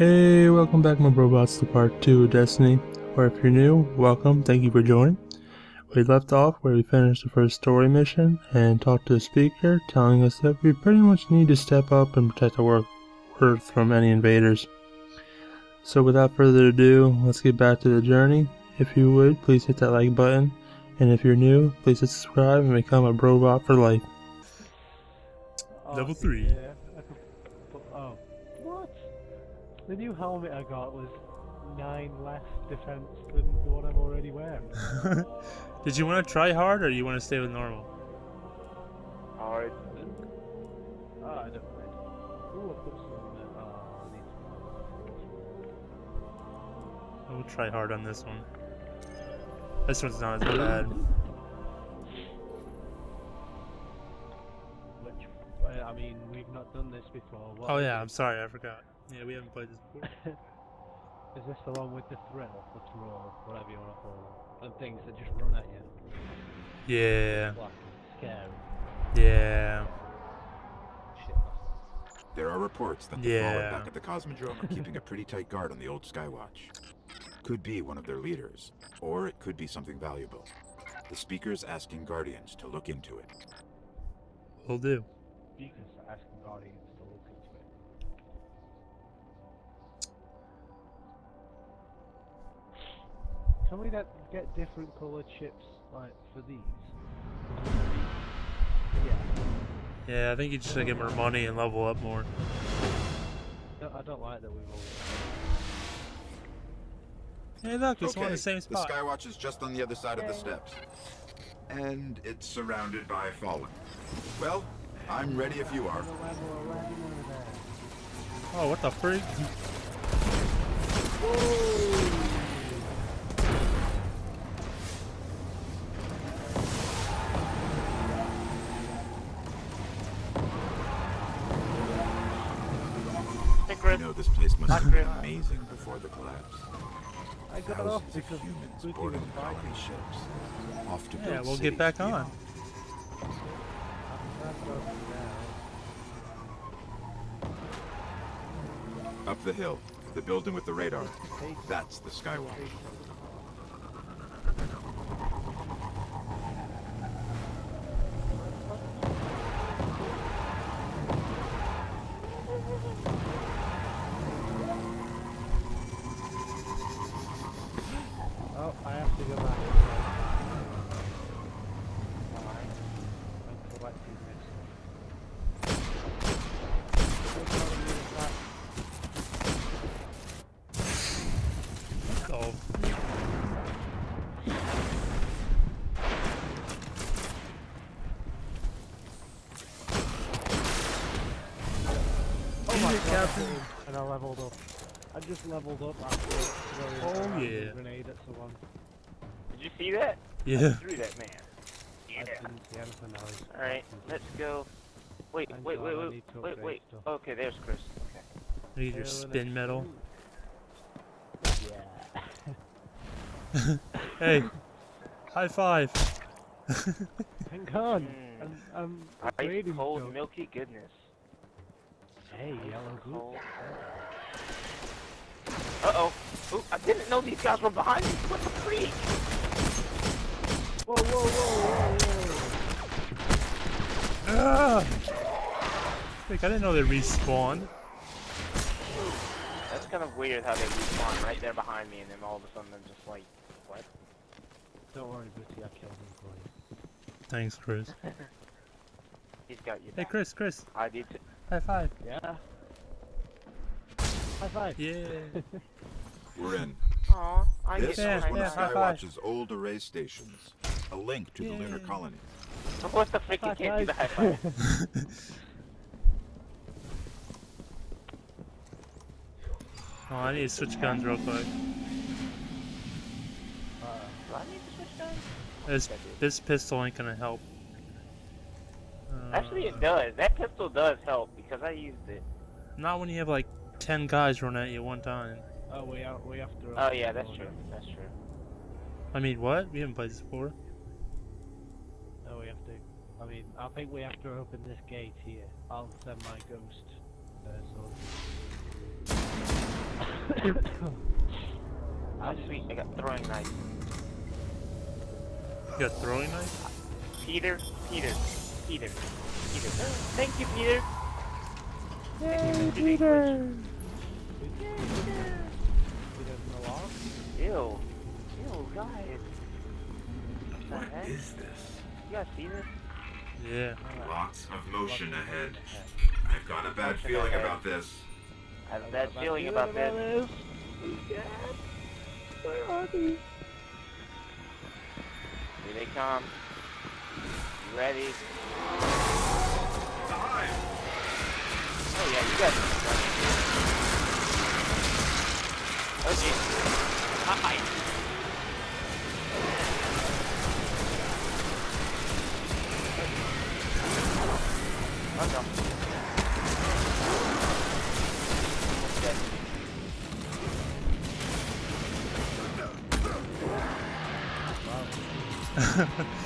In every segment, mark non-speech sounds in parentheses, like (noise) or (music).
Hey, welcome back my robots to part 2 of Destiny, or if you're new, welcome, thank you for joining. We left off where we finished the first story mission and talked to the speaker telling us that we pretty much need to step up and protect our Earth from any invaders. So without further ado, let's get back to the journey. If you would, please hit that like button, and if you're new, please hit subscribe and become a robot for life. Oh, Level 3, The new helmet I got was 9 less defense than the one I'm already wearing. (laughs) Did you want to try hard or you want to stay with normal? Hard. Oh, I don't mind. Ooh, I put some on there. Oh, I need some. I will try hard on this one. This one's not as bad. Which, uh, I mean, we've not done this before. What Oh yeah. I'm sorry, I forgot. Yeah, we haven't played this before. (laughs) Is this the one with the Thrall, the Thrall, whatever you want to call them? And things that just run at you. Yeah, Black, scary. yeah. Shit. There are reports that the Yeah. Fallen back at the Cosmodrome are keeping a pretty tight guard on the old Skywatch. Could be one of their leaders, or it could be something valuable. The speaker's asking Guardians to look into it. Will do. You can start asking Guardians Can we get, get different coloured chips like, for these? Yeah. Yeah, I think you just gotta get more money and level up more. No, I don't like that we've all... Hey, look, it's one in Okay, the same the spot. Skywatch is just on the other side of the steps. And it's surrounded by Fallen. Well, I'm ready if you are. Oh, what the freak? Hey, amazing before the collapse. I got off Thousands of because humans Lucy boarding was the colony fighting. ships. Off to Yeah, we'll get back beyond. on. Up the hill, the building with the radar. That's the Skywatch. My god, and I leveled up. I just leveled up after throwing Oh, a yeah. grenade at someone. Did you see that? yeah. Threw that man. Yeah. didn't see anything else. Alright, let's go. Wait, Thank wait, God wait, wait, wait, wait. stuff. Okay, there's Chris. Okay. I Need your Hell in a Spinmetal. Yeah. (laughs) Hey, (laughs) high five. (laughs) Hang on. Mm. I'm, I'm Ice cold, milky goodness. Hey, yellow goop. Uh oh. Ooh, I didn't know these guys were behind me. What the freak? Whoa, whoa, whoa, whoa, whoa. Ah! Frick, I didn't know they respawned. That's kind of weird how they respawn right there behind me and then all of a sudden they're just like, what? Don't worry, Booty, I killed him for you. Thanks, Chris. (laughs) He's got you. Hey, back. Chris, Chris, I did too. High five. Yeah. High five. Yeah. (laughs) We're in. Aw, I This get Yeah, is high one yeah, of high five. Skywatch's old array stations. A link to the lunar Yay. colony. What the frick? You can't do the high five. five. Oh, I need to switch guns real quick. Uh, Do I need to switch guns? This this pistol ain't gonna help. Actually, it does. That pistol does help because I used it. Not when you have like ten guys running at you one time. oh, we have, we have to. Oh yeah, that's true. That's true. I mean, what? We haven't played this before. No, we have to. I mean, I think we have to open this gate here. I'll send my ghost. Uh, so (coughs) Oh sweet, I got throwing knife. You got throwing knife? Peter, Peter, Peter, Peter. Thank you, Peter. Yay, Peter. He doesn't know. Ew. Ew, guys. What the heck? You is this? guys see this? Yeah. Lots of motion ahead. Yeah. I've got a bad feeling about this. I have a bad feeling about this. Where are these? Here they come. You ready? The! Oh yeah, you guys are running. Oh jeez. Hi. Oh no. (laughs) (laughs) Okay. Oh,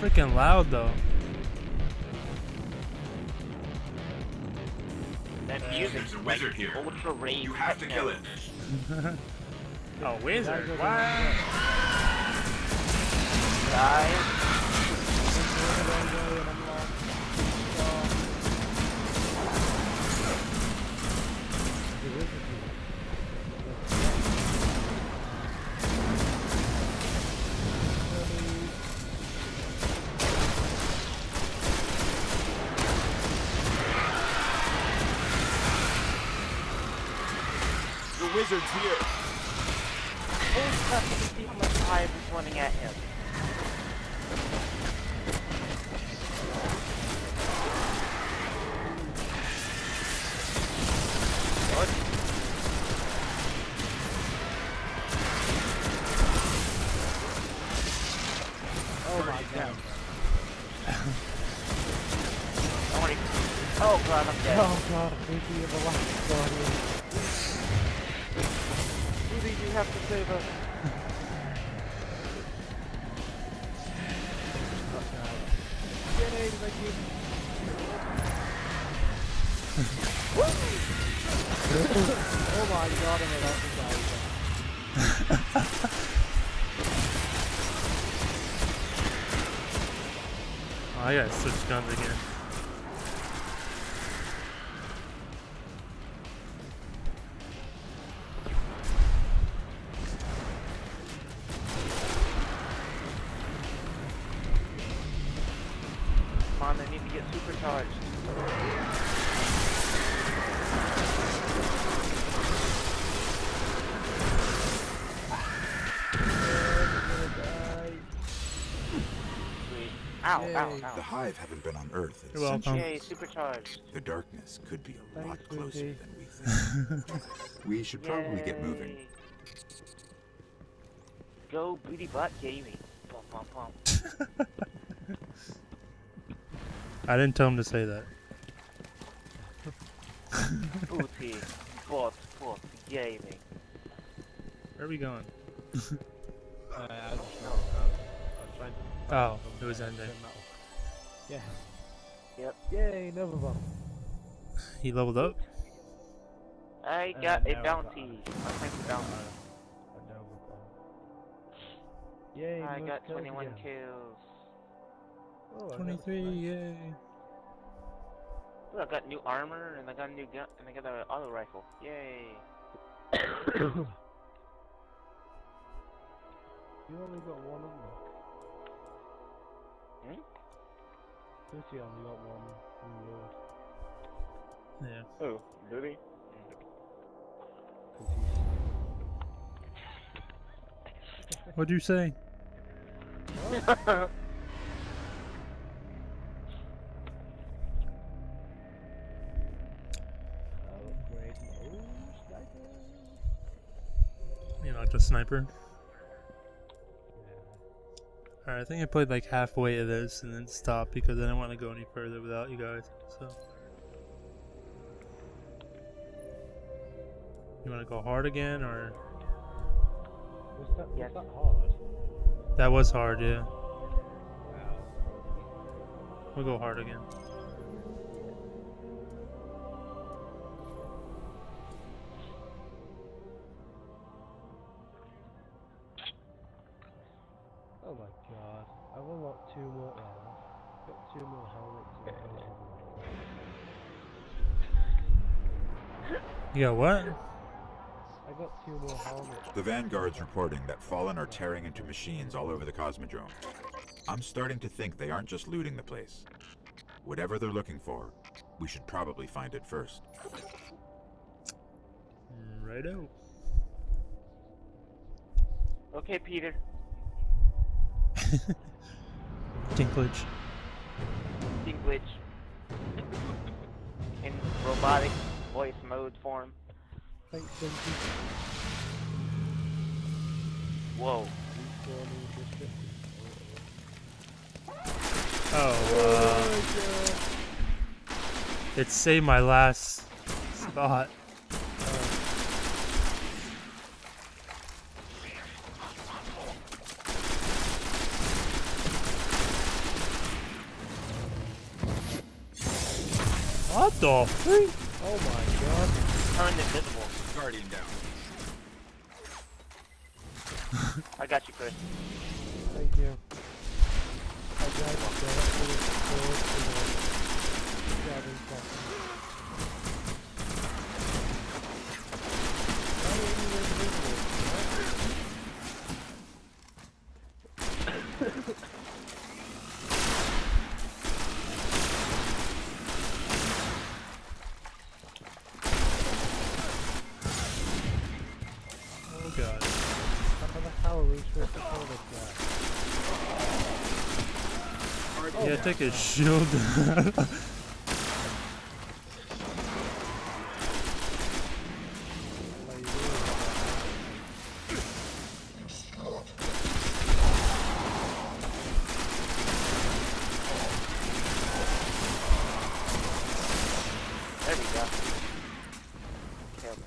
freaking loud though. That Uh, music there's a like wizard here. ultra rave. You have to techno. kill it. (laughs) a wizard. Guys, Wow. Guys, wizard's here. holy crap, let me see how much hive is running at him. Oh, god. don't worry. Oh god, I'm dead. Oh god, Vicky of the last guardian. Who did you have to save us? Yay, Vicky. oh my god, I'm about to die. (laughs) Oh, I gotta switch guns again. To get supercharged. Ow, ow, ow. The hive haven't been on Earth in You're welcome. Yay, supercharged. The darkness could be a lot closer Rudy. than we think. we should probably get moving. Go booty butt gaming. Bum, bum, bum. (laughs) I didn't tell him to say that. Booty butt butt gaming. Where are we going? Uh, I just know. I was trying to. Oh, it was ending. Yeah. Yep. Yay, another one. He leveled up? I Uh, got no, got- bounty. I think a bounty. I know we're gone. Yay, I got 21 again. kills. Oh, 23, yay. Ooh, I got new armor and I got a new gun and I got an auto rifle. Yay! (coughs) You only got one unlock. Hmm? Pretty only got one reward. Yeah. Oh, really? 'cause he's- What'd you say? (laughs) Like the sniper. Alright, I think I played like halfway of this and then stopped because I didn't want to go any further without you guys. So. You want to go hard again or. Was that, was that hard? That was hard, yeah. We'll go hard again. I've two more. Well, I've got two more helmets. and a. You got what? I got two more helmets. The Vanguard's reporting that Fallen are tearing into machines all over the Cosmodrome. I'm starting to think they aren't just looting the place. Whatever they're looking for, we should probably find it first. Righto. Okay, Peter. (laughs) Dinklage. Dinklage. In robotic voice mode form. Thanks, Vinci. Whoa. Respawn in district. Oh, uh, it saved my last spot. What the freak? Oh my god. Turned invisible. Guardian down. I got you, Chris. Thank you. I got it directly close to the stabbing button. Why are you invisible? Oh god. How the hell are we supposed to kill this guy? Yeah, take his shield. What are you doing? There we go. Killed it.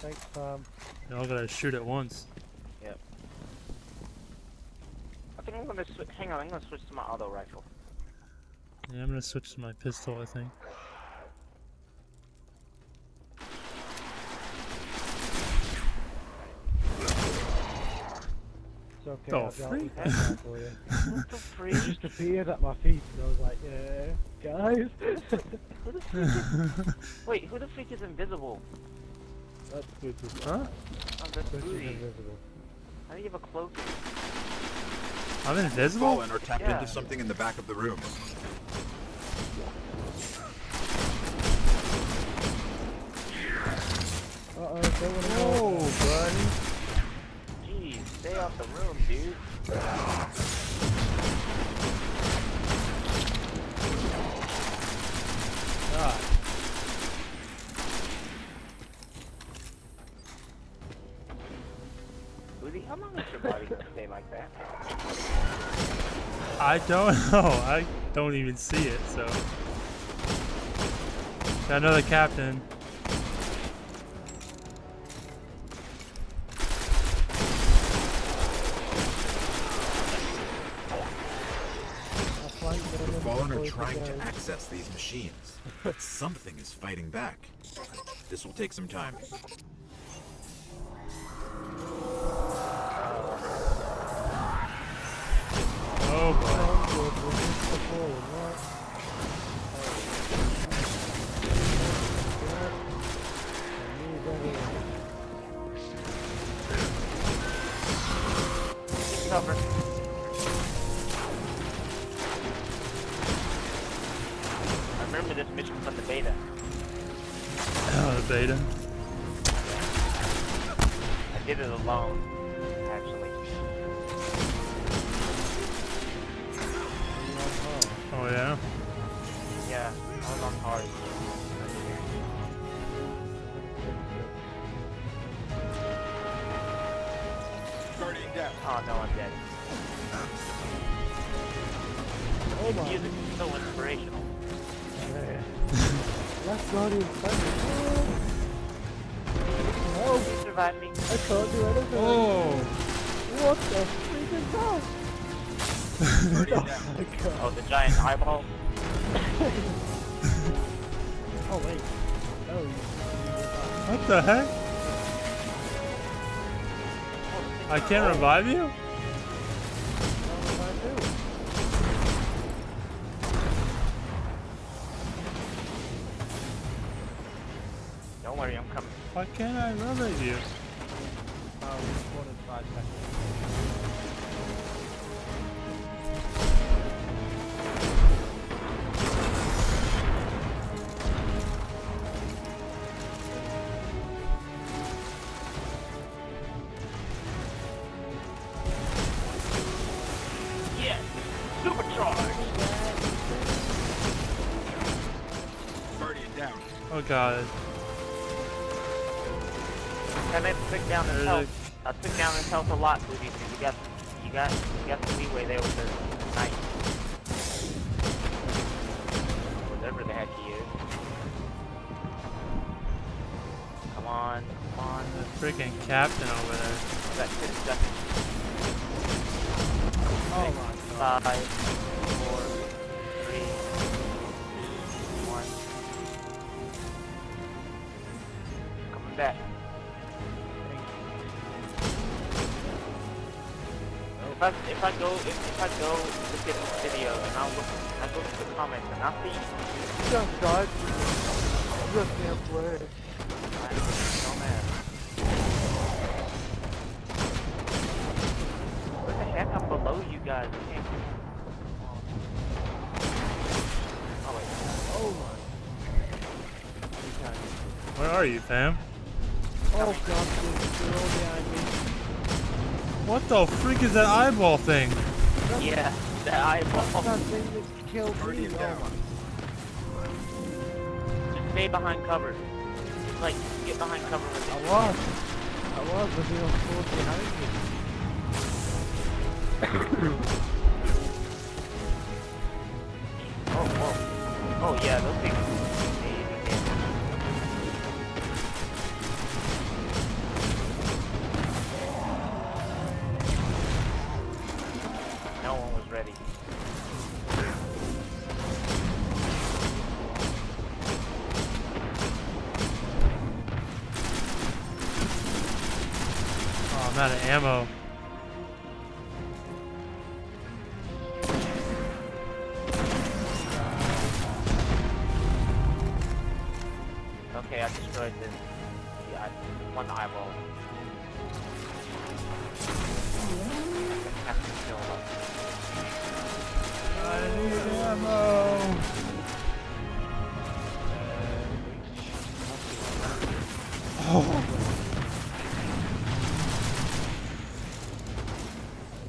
Thanks, Tom. you all gotta shoot at once. Yep. I think I'm gonna switch. Hang on, I'm gonna switch to my auto rifle. Yeah, I'm gonna switch to my pistol, I think. It's okay, Oh, I've dealt freak. for you. (laughs) What freak? Just appeared at my feet and I was like, yeah, guys. Who the (laughs) freak is... Wait, who the freak is invisible? That's good. Huh? Oh, that's Chris invisible. How do you have a cloak? I'm invisible? Fallen are tapped Yeah. into something in the back of the room. Uh-oh, don't buddy. Jeez, stay off the room, dude. God. Booty, how long is your body gonna stay like that? I don't (laughs) know. I don't even see it, so. Got another captain. I flanked them The Fallen are trying to access these machines, but something is fighting back. This will take some time. Oh Last Guardian Thunder. Oh, You survived me. I can't do anything. Oh. What the freak is that? Oh my god. Oh, the giant eyeball. (laughs) Oh wait. Oh, you, you were back. What the heck? Oh, I can't revive you? Why can't I you? Supercharge. Birdie down. Oh, we took down his health. I took down his health a lot, Booty, because you got, you got, you got the leeway there with the knight. Whatever the heck he is. Come on, come on. The freaking captain over there. We got 10 seconds. Oh my god. Five, four, three, two, one. Coming back. If I if I go if, if I go look at this video and I'll look I go look at the comments and I see Just died. Just can't play. I no man. What the heck? I'm below you guys. I can't. Oh wait. Oh my. Where are you, fam? Oh god, there's a girl behind me. What the freak is that eyeball thing? Yeah, that eyeball. That thing that killed me. Guardian Oh down. Just stay behind cover. Like, get behind cover with I it. was. I was, but he was close behind me. (coughs) Oh, whoa. Oh, yeah, those things. I'm out of ammo.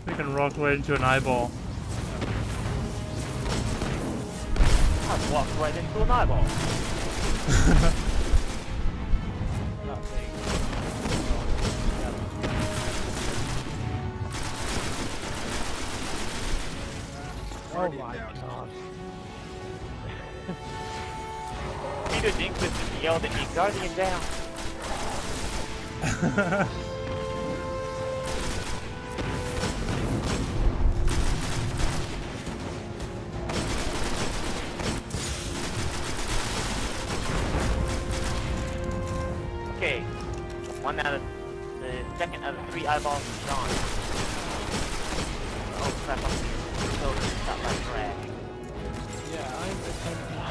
Freaking rocked right into an eyeball. I walked right into an eyeball. Oh my god. Peter Dinklage just yelled at me, Guardian down. (laughs) Okay, one out of the second out of three eyeballs is gone. Oh crap, I'm so shot by drag. Yeah, I'm attempting to.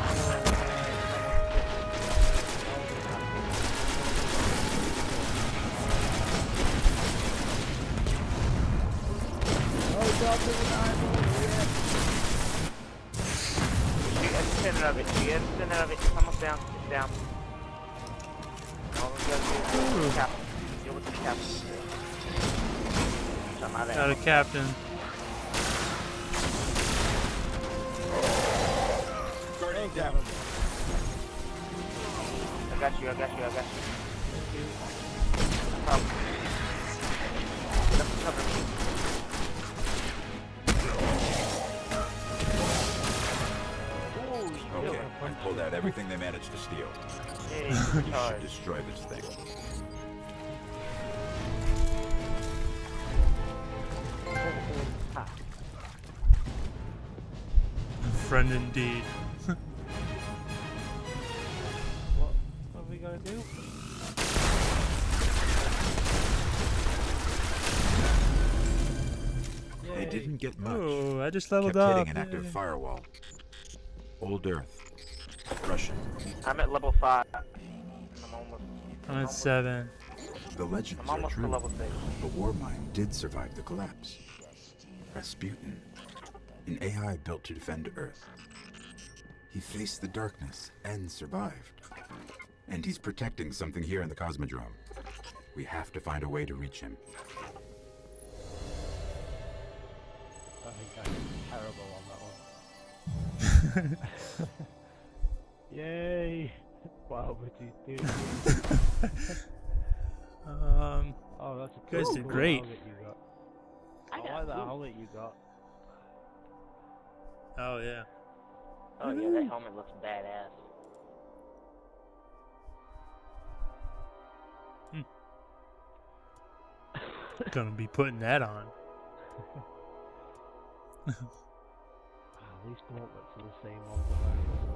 Oh god, there's an eyeball here. Shoot at the center of it, shoot at the center of it, almost down, down. All gotta deal with the captain. Deal with the captain. So I'm out of Got a captain. Guardian down. I got you, I got you, I got you. No problem. Get up cover me. Ooh, you killed Okay. I pulled out everything they managed to steal. You should destroy this (laughs) thing. Friend indeed. what, what are we gonna do? They didn't get much. Oh, I just leveled Kept up. hitting an active yeah. firewall. Old Earth. Russian. I'm at level 5. I'm almost... I'm at seven. The legends I'm almost to true. level 6. The Warmind did survive the collapse. Rasputin, an AI built to defend Earth. He faced the darkness and survived. And he's protecting something here in the Cosmodrome. We have to find a way to reach him. I think I'm terrible on that one. (laughs) Yay! (laughs) Wow, would you do? (laughs) Um, Oh, that's a guys cool, did cool great. helmet you got. I I like that blue. helmet you got. oh yeah. Oh yeah, that helmet looks badass. Gonna be putting that on. These gauntlets are the same ones that I